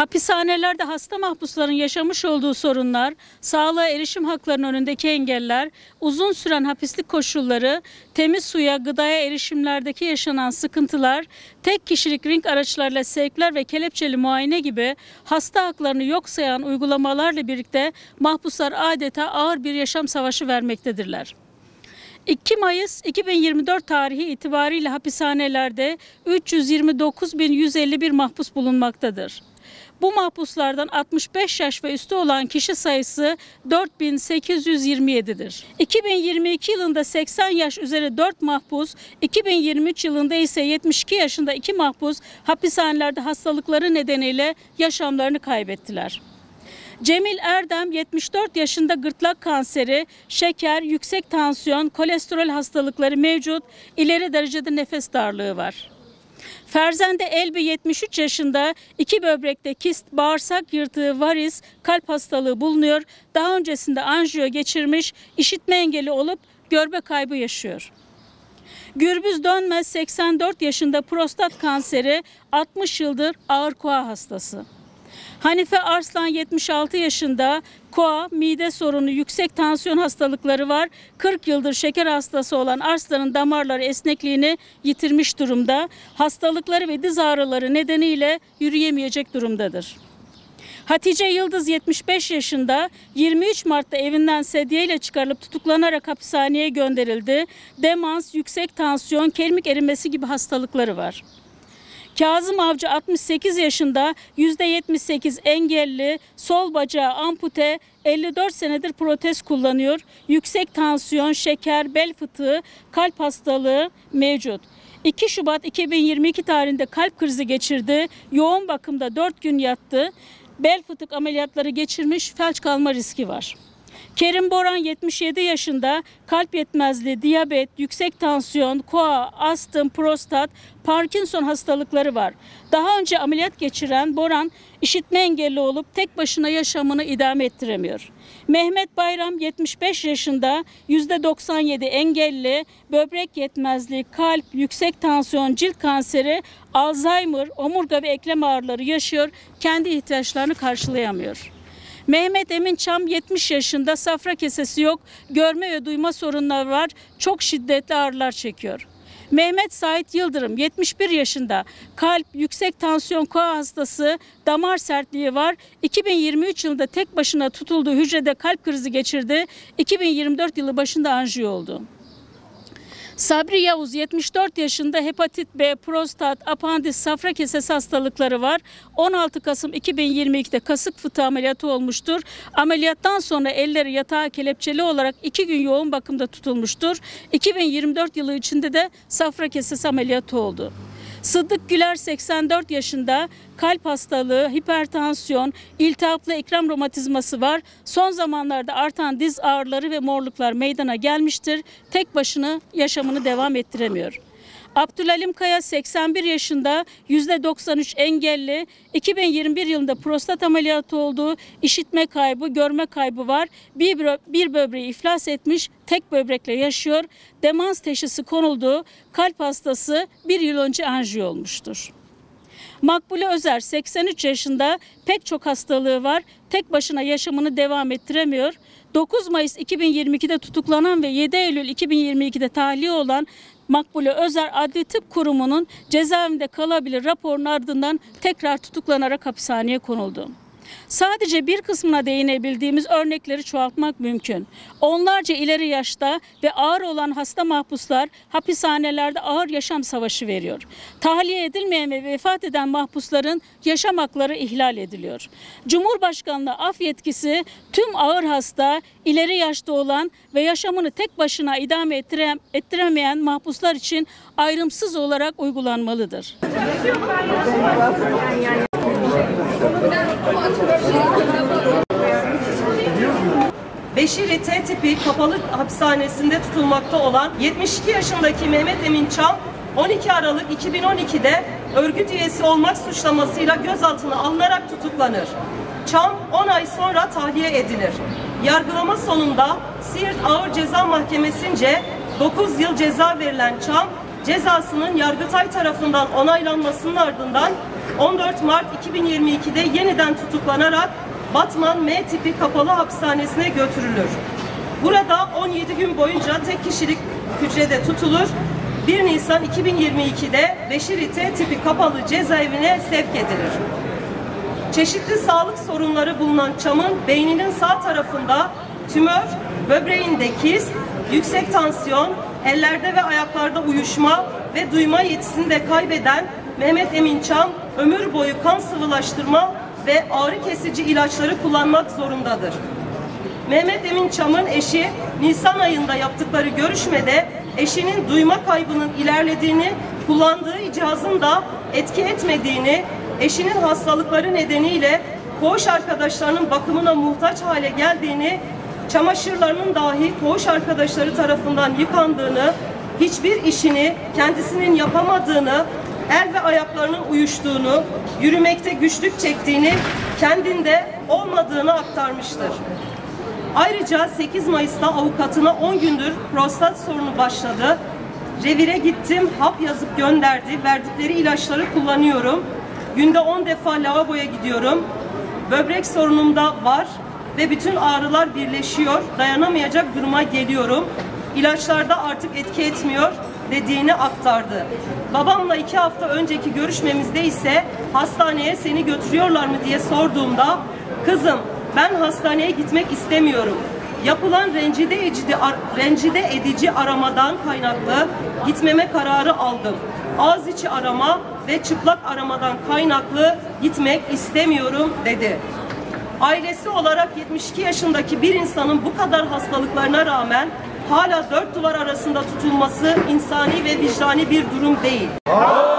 Hapishanelerde hasta mahpusların yaşamış olduğu sorunlar, sağlığa erişim haklarının önündeki engeller, uzun süren hapislik koşulları, temiz suya, gıdaya erişimlerdeki yaşanan sıkıntılar, tek kişilik ring araçlarla sevkler ve kelepçeli muayene gibi hasta haklarını yok sayan uygulamalarla birlikte mahpuslar adeta ağır bir yaşam savaşı vermektedirler. 2 Mayıs 2024 tarihi itibariyle hapishanelerde 329.151 mahpus bulunmaktadır. Bu mahpuslardan 65 yaş ve üstü olan kişi sayısı 4827'dir. 2022 yılında 80 yaş üzeri 4 mahpus, 2023 yılında ise 72 yaşında 2 mahpus hapishanelerde hastalıkları nedeniyle yaşamlarını kaybettiler. Cemil Erdem 74 yaşında gırtlak kanseri, şeker, yüksek tansiyon, kolesterol hastalıkları mevcut, ileri derecede nefes darlığı var. Ferzende Elbi 73 yaşında iki böbrekte kist, bağırsak yırtığı, varis, kalp hastalığı bulunuyor. Daha öncesinde anjiyo geçirmiş, işitme engeli olup görme kaybı yaşıyor. Gürbüz Dönmez 84 yaşında prostat kanseri, 60 yıldır ağır koa hastası. Hanife Arslan 76 yaşında koa, mide sorunu, yüksek tansiyon hastalıkları var. 40 yıldır şeker hastası olan Arslan'ın damarları esnekliğini yitirmiş durumda. Hastalıkları ve diz ağrıları nedeniyle yürüyemeyecek durumdadır. Hatice Yıldız 75 yaşında 23 Mart'ta evinden sedyeyle çıkarılıp tutuklanarak hapishaneye gönderildi. Demans, yüksek tansiyon, kemik erimesi gibi hastalıkları var. Kazım Avcı 68 yaşında %78 engelli, sol bacağı ampute, 54 senedir protez kullanıyor. Yüksek tansiyon, şeker, bel fıtığı, kalp hastalığı mevcut. 2 Şubat 2022 tarihinde kalp krizi geçirdi. Yoğun bakımda 4 gün yattı. Bel fıtık ameliyatları geçirmiş, felç kalma riski var. Kerim Boran 77 yaşında kalp yetmezliği, diyabet, yüksek tansiyon, koa, astım, prostat, Parkinson hastalıkları var. Daha önce ameliyat geçiren Boran işitme engelli olup tek başına yaşamını idame ettiremiyor. Mehmet Bayram 75 yaşında %97 engelli, böbrek yetmezliği, kalp, yüksek tansiyon, cilt kanseri, Alzheimer, omurga ve eklem ağrıları yaşıyor. Kendi ihtiyaçlarını karşılayamıyor. Mehmet Emin Çam 70 yaşında safra kesesi yok, görme ve duyma sorunları var, çok şiddetli ağrılar çekiyor. Mehmet Sait Yıldırım 71 yaşında kalp, yüksek tansiyon koa hastası, damar sertliği var. 2023 yılında tek başına tutulduğu hücrede kalp krizi geçirdi. 2024 yılı başında anjiyo oldu. Sabri Yavuz 74 yaşında hepatit B, prostat, apandis, safra kesesi hastalıkları var. 16 Kasım 2022'de kasık fıtığı ameliyatı olmuştur. Ameliyattan sonra elleri yatağa kelepçeli olarak 2 gün yoğun bakımda tutulmuştur. 2024 yılı içinde de safra kesesi ameliyatı oldu. Sıddık Güler 84 yaşında kalp hastalığı, hipertansiyon, iltihaplı ekrem romatizması var. Son zamanlarda artan diz ağrıları ve morluklar meydana gelmiştir. Tek başına yaşamını devam ettiremiyor. Abdülalim Kaya 81 yaşında %93 engelli 2021 yılında prostat ameliyatı oldu. işitme kaybı, görme kaybı var. Bir, bir böbreği iflas etmiş, tek böbrekle yaşıyor. Demans teşhisi konuldu. Kalp hastası bir yıl önce anjiyo olmuştur. Makbule Özer 83 yaşında pek çok hastalığı var. Tek başına yaşamını devam ettiremiyor. 9 Mayıs 2022'de tutuklanan ve 7 Eylül 2022'de tahliye olan Makbule Özer Adli Tıp Kurumu'nun cezaevinde kalabilir raporun ardından tekrar tutuklanarak hapishaneye konuldu. Sadece bir kısmına değinebildiğimiz örnekleri çoğaltmak mümkün. Onlarca ileri yaşta ve ağır olan hasta mahpuslar hapishanelerde ağır yaşam savaşı veriyor. Tahliye edilmeyen ve vefat eden mahpusların yaşam hakları ihlal ediliyor. Cumhurbaşkanlığı af yetkisi tüm ağır hasta, ileri yaşta olan ve yaşamını tek başına idame ettiremeyen mahpuslar için ayrımsız olarak uygulanmalıdır. Beşiri T tipi kapalı hapishanesinde tutulmakta olan 72 yaşındaki Mehmet Emin Çam 12 Aralık 2012'de örgüt üyesi olmak suçlamasıyla gözaltına alınarak tutuklanır. Çam 10 ay sonra tahliye edilir. Yargılama sonunda Siirt Ağır Ceza Mahkemesi'nce 9 yıl ceza verilen Çam cezasının Yargıtay tarafından onaylanmasının ardından 14 Mart 2022'de yeniden tutuklanarak Batman M tipi kapalı hapishanesine götürülür. Burada 17 gün boyunca tek kişilik hücrede tutulur. 1 Nisan 2022'de Beşir T tipi kapalı cezaevine sevk edilir. Çeşitli sağlık sorunları bulunan Çam'ın beyninin sağ tarafında tümör, böbreğinde kist, yüksek tansiyon, ellerde ve ayaklarda uyuşma ve duyma yetisini de kaybeden Mehmet Emin Çam ömür boyu kan sıvılaştırma ve ağrı kesici ilaçları kullanmak zorundadır. Mehmet Emin Çam'ın eşi Nisan ayında yaptıkları görüşmede eşinin duyma kaybının ilerlediğini, kullandığı cihazın da etki etmediğini, eşinin hastalıkları nedeniyle koğuş arkadaşlarının bakımına muhtaç hale geldiğini, çamaşırlarının dahi koğuş arkadaşları tarafından yıkandığını, hiçbir işini kendisinin yapamadığını, el ve ayaklarının uyuştuğunu, yürümekte güçlük çektiğini, kendinde olmadığını aktarmıştır. Ayrıca 8 Mayıs'ta avukatına 10 gündür prostat sorunu başladı. Revire gittim, hap yazıp gönderdi. Verdikleri ilaçları kullanıyorum. Günde 10 defa lavaboya gidiyorum. Böbrek sorunum da var ve bütün ağrılar birleşiyor. Dayanamayacak duruma geliyorum. İlaçlarda artık etki etmiyor dediğini aktardı. Babamla iki hafta önceki görüşmemizde ise hastaneye seni götürüyorlar mı diye sorduğumda kızım ben hastaneye gitmek istemiyorum. Yapılan rencide edici, rencide edici aramadan kaynaklı gitmeme kararı aldım. Ağız içi arama ve çıplak aramadan kaynaklı gitmek istemiyorum dedi. Ailesi olarak 72 yaşındaki bir insanın bu kadar hastalıklarına rağmen hala dört duvar arasında tutulması insani ve vicdani bir durum değil. İçer